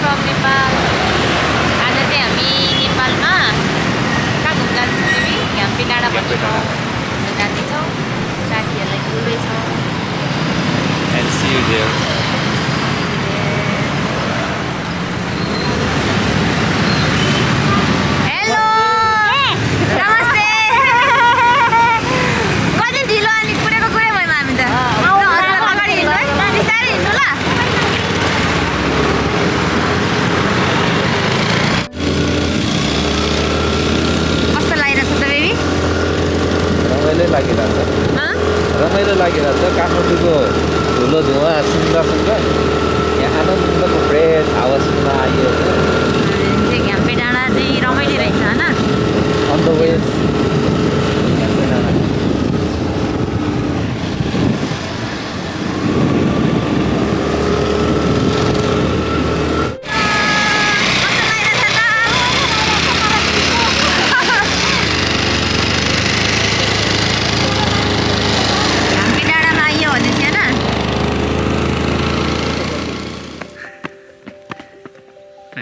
From Nepal आज चाहिँ हामी नेपालमा कहाँ घुम्न जान्छौँ तिमी घ्याम्पे डाँडा भन्ने ठाउँ घुम्न जाँदैछौँ साथीहरूलाई बोल्दैछौँ And see you there. Hello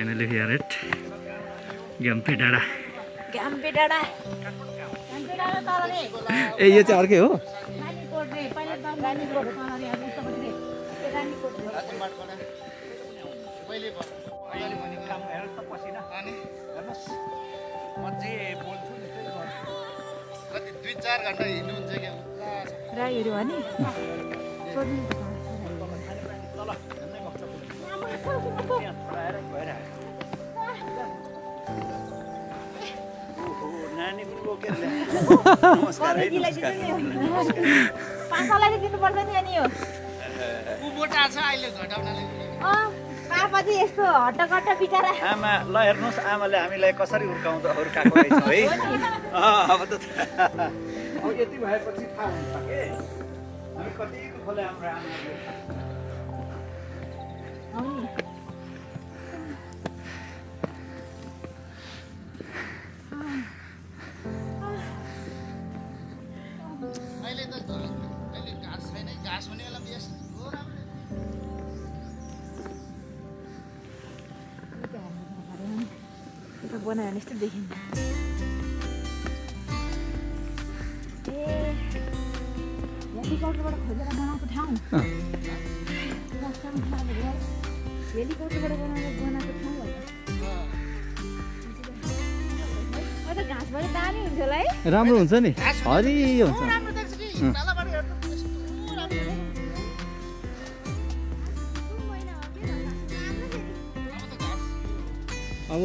finally we are at Gampi Dada. ए यो चाहिँ अर्कै हो। दुई चार घन्टा हिँड्नुहुन्छ क्या उता राईहरू हो नि। पाँचलाई दिनुपर्छ नि अनि यो। पापाजी यस्तो हट्टकट्ट बिचरा। आमा ल हेर्नुहोस् आमाले हामीलाई कसरी हुर्काउँदो हुर्काएको रहेछ है? अँ, अब त अब यति भएपछि थाहा हुन्छ के? हामी कतिको खोले हाम्रो आमाले। अहिले त अहिले घाँस छैन घाँस हुने बेला यस हो राम्रो। बनायो भने यस्तो देखिन्छ। ए हेलिकप्टरबाट खोजेर बनाएको ठाउँ। हेलिकप्टरबाट बनाएर बनाएको ठाउँ त घाँसबाट दामी हुन्छ होला है। राम्रो हुन्छ नि। हरियो हुन्छ। अब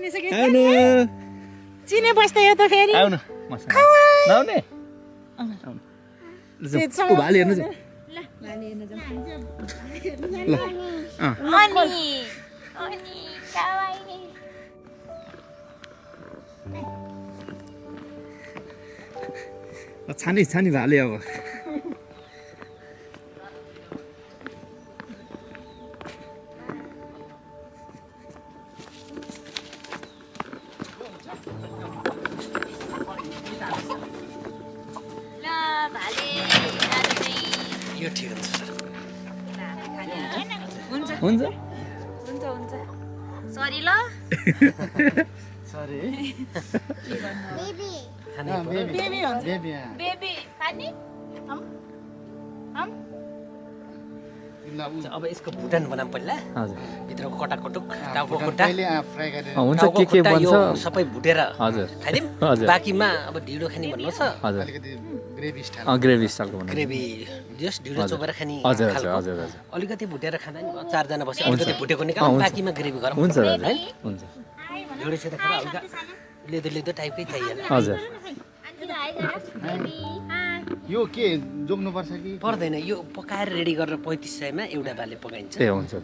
चिनिसके चिने बस्दै हो त फेरि। छानी छानी भाले अब। ठिक हुन्छ। हुन्छ। हुन्छ? हुन्छ हुन्छ। सरी ल। बेबी। हुन्छ। बेबी यहाँ बेबी। खाने? तिमीलाई ऊ अब यसको भुटान बनाऊँ पहिला हजुर। भित्रको कटाकटुक टाउको खुट्टा। हुन्छ के के बन्छ सबै भुटेर खाइदिउँ। बाँकीमा अब ढिँडो खाने भन्नु छ ग्रेभी स्टाइल। अँ ग्रेभी स्टाइलको बनाउनु ग्रेभी। जस ढिँडो। चोपेर खाने हजुर हजुर खालको। हजुर हजुर। अलिकति भुटेर खाँदा नि चारजना बस्यो। अलिकति भुटेको अँ, निकाल हुन्छ। बाँकीमा ग्रेभी गरौँ हुन्छ दाजु। है? हुन्छ। ढिँडो चाहिँ खाएर हल्का लेदो लेदो टाइपकै चाहिएन हजुर। यो के जोग्नुपर्छ कि? पर्दैन यो पकाएर रेडी गरेर पैँतिस सयमा एउटा बाले पकाइन्छ। ए हुन्छ।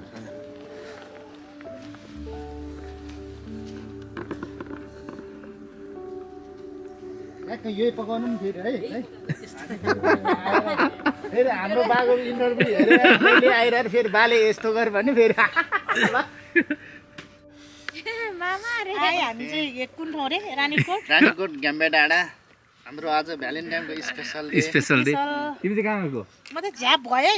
यही पकाउनु फेरि है है? फेरि हाम्रो बाको इन्टरभ्यू हेरेर मैले आइरहेर फेरि बाले यस्तो गर्यो भने फेरि हामी चाहिँ एक कुन ठाउँ रे? रानीकोट? रानीकोट घ्याम्बे डाँडा। हाम्रो आज भ्यालेन्टाइनको स्पेसल डे। Special day. तिमी चाहिँ कहाँ गएको? म त झ्याप भयो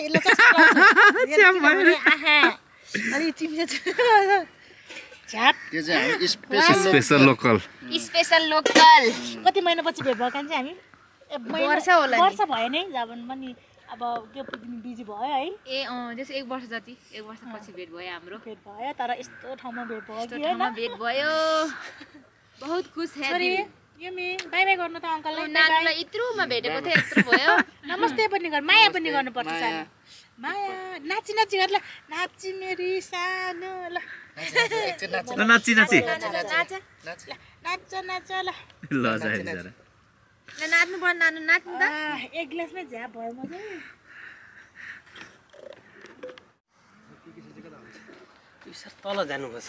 अलि चिम्से झ्याप त्यो चाहिँ हाम्रो special special local. Special local. कति महिनापछि भेट भएको चाहिँ हामी? वर्ष होला नि। वर्ष भयो नि जाबन पनि। अब त्यो बिजी भयो है। ए अँ जस्तो एक वर्ष जति। एक वर्षपछि भेट भयो हाम्रो। भेट भयो तर यस्तो ठाउँमा भेट भयो भेट भयो। बहुत खुस है सरी दिल। यो मे बाई बाई गर्नु त ऊ अङ्कललाई नानीलाई यत्रोमा भेटेको थियो यत्रो भयो। नमस्ते पनि गर्नु माया पनि गर्नुपर्छ सानो माया नाची नाची नाची मेरी सानो ल। नाची नाची नाच। नाच ल ल। जाए जरा ल नाच्नु पर्यो नानु नाच्नु त। एक ग्लासमै झ्याप भयो म चाहिँ यो सर तल जानुपर्छ।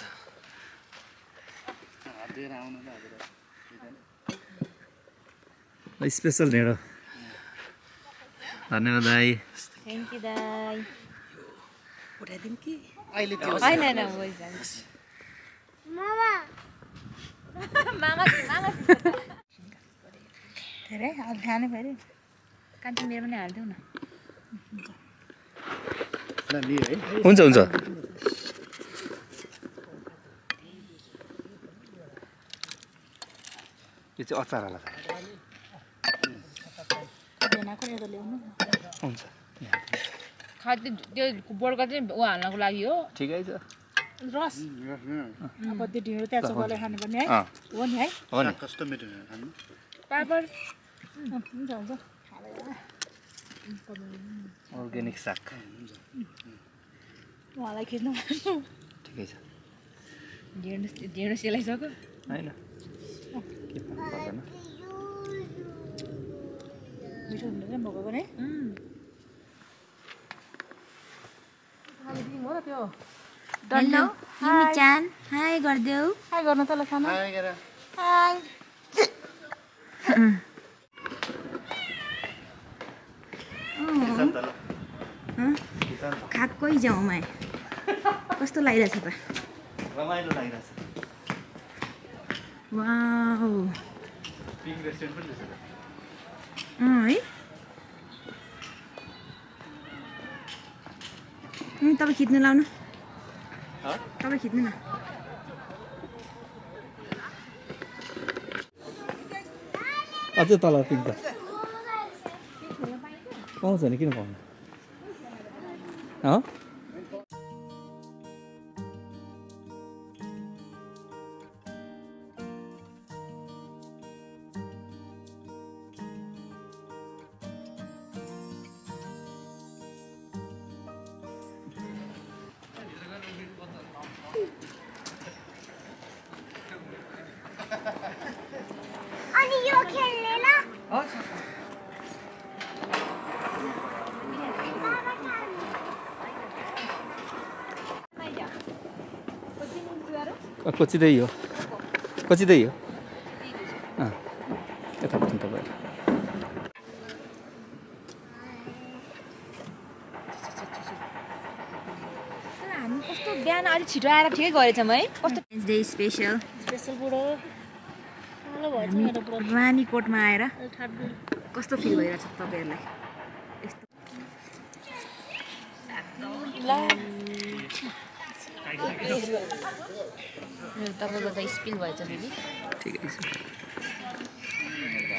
स्पेसल ढेँडो धन्यवाद दाई थ्याङ्क यू दाई उठाइदिउँ कि अहिले त्यो होइन होइन मामा मामा मामा धेरै खाने फेरि कान्छी मेरो पनि हालिदेऊ न नि है हुन्छ हुन्छ यो चाहिँ अचार होला भेनाको यता ल्याउनु हुन्छ। खाद्य त्यो बोर्डको चाहिँ ऊ हाल्नको लागि हो। ठिकै छ। रस। अब त्यो ढिँडो त्यहाँ चोकले खानुपर्ने है। हो नि है। हो नि। कस्तो मिठो पापड। हुन्छ हुन्छ। अर्ग्यानिक साग। उहाँलाई खिच्नु ठिकै छ। ढिँडो ढिँडो सेलाइसक्यो होइन। रहेछ भोगको नै हेलो मिचान हाई गरिदेऊ हाई गर्नु त ल सानो आएर हाई खाएकै जाउँ माए कस्तो लागिरहेछ त रमाइलो लागिरहेछ वाउ पिङ्क रेस्टुरेन्ट पनि रहेछ अँ है उम्, तपाईँ खिच्नु लाउनु तपाईँ खिच्नु न अझै तल पिङ्क पाउँछ नि किन पाउँदैन अँ कोचिँदै हो कोचिँदै हो अँ यता बस्नु तपाईँहरू हामी कस्तो बिहान अलिक छिटो आएर ठिकै गरेछौँ है कस्तो डे स्पेसल स्पेसल बुढो कालो भएछ मेरो बुढो रानीकोटमा आएर कस्तो फिल भइरहेछ तपाईँहरूलाई? मेरो तपाईँको त स्पिल भएछ दिदी ठिकै छ।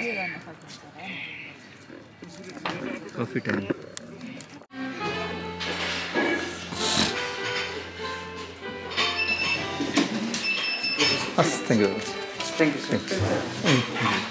के गर्न सक्नुहुन्छ? Coffee time. हस् thank you Thank you, sir. Thank you.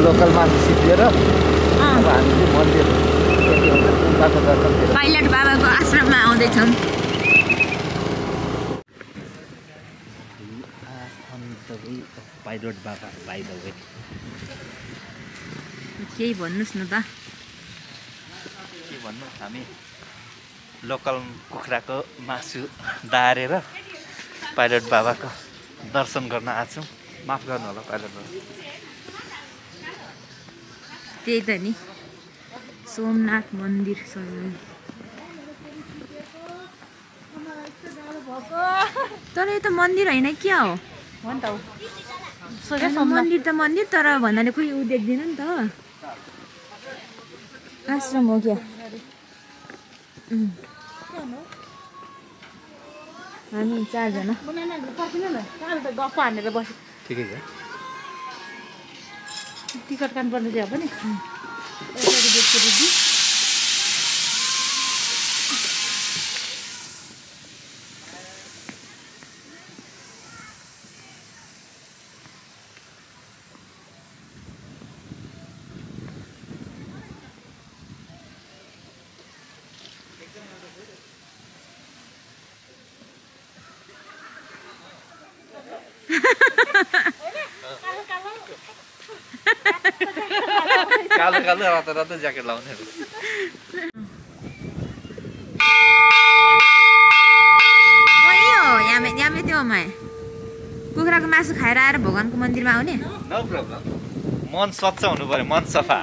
Local मान्छे सिद्धिएर आउँदैछौँ पाइलट बाबा भाइ वे केही भन्नुहोस् न त। के भन्नु हामी लोकल कुखुराको मासु दारेर पाइलट बाबाको दर्शन गर्न आएको छौँ। माफ गर्नु होला पाइलट बाबा। त्यही त नि। सोमनाथ मन्दिर सबै तर यो त मन्दिर होइन क्या हो? हो नि त होइन, मन्दिर त मन्दिर तर भन्नाले खोइ ऊ देख्दैन नि त। आश्रम हो क्या. हामी चारजना। गफ हानेर बस्यो ठिकै छ। टिकट काट्नुपर्ने चाहिँ अब नि कालो कालो रातो रातो ज्याकेट लाउनेहरू मा कुखुराको मासु खाएर आएर भगवान्को मन्दिरमा आउने? No problem. मन स्वच्छ हुनु पऱ्यो मन सफा।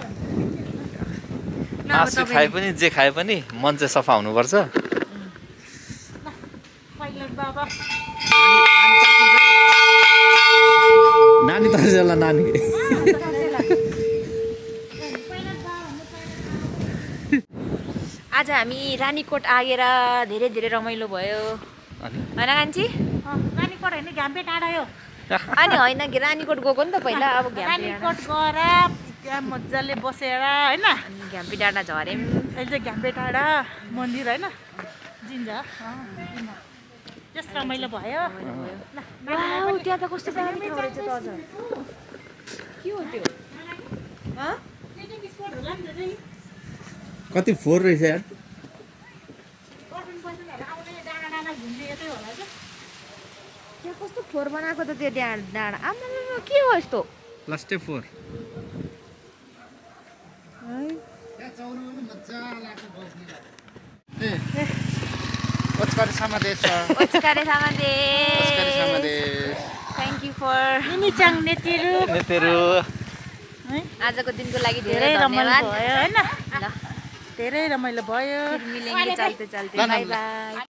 मासु खाए पनि जे खाए पनि मन चाहिँ सफा हुनुपर्छ। बाबा नानी आज हामी रानीकोट आगेर धेरै धेरै रमाइलो भयो। होइन कान्छी रानीकोट होइन घ्याम्पे डाँडा यो अनि होइन कि रानीकोट गएको नि त पहिला अब रानीकोट गएर त्यहाँ मजाले बसेर होइन? अनि घ्याम्पी डाँडा झऱ्यौँ। अहिले चाहिँ घ्याम्पे डाँडा मन्दिर होइन? जिन्छ त्यस रमाइलो भयो। त्यहाँ त कस्तो दामी ठाउँ रहेछ त अझ। के हो त्यो? कति फोहोर रहेछ यार। त्यहाँ कस्तो फोहोर बनाएको त त्यो डाँडा डाँडा। आमा के हो यस्तो? लास्टै फोहोर ओछ्करी समादेश छ ओचकारे सामादे ओछ्करी समादेश थ्याङ्क यू फर निमिचाङ नेतिहरू नेतेहरू आजको दिनको लागि धेरै रमाइलो धन्यवाद भयो होइन ल धेरै रमाइलो भयो मिलेंगे चलते चलते बाई बाई